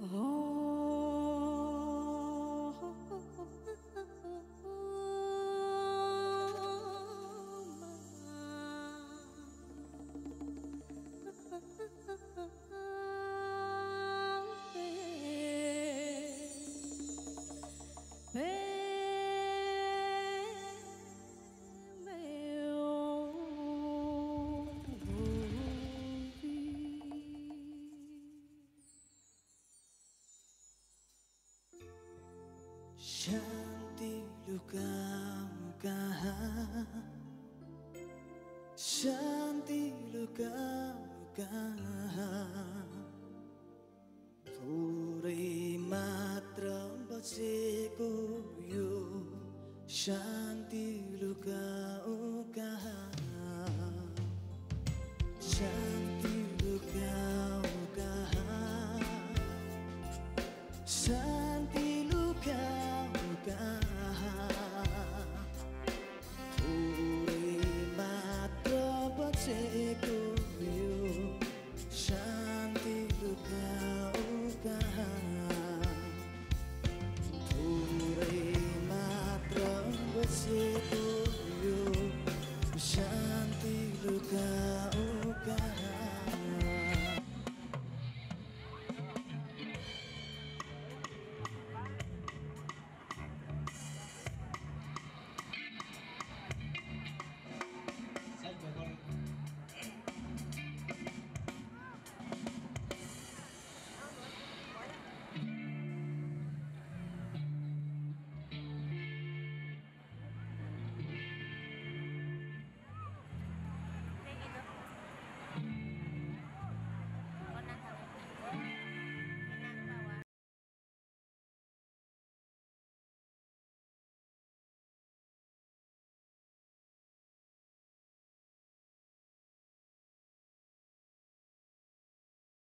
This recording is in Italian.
Oh. cantik luka-lukaan Shanti luka-lukaan थोरै मात्र बचेको यो शान्ति लुकाउ कहाँ शान्ति लुकाउ कहाँ sky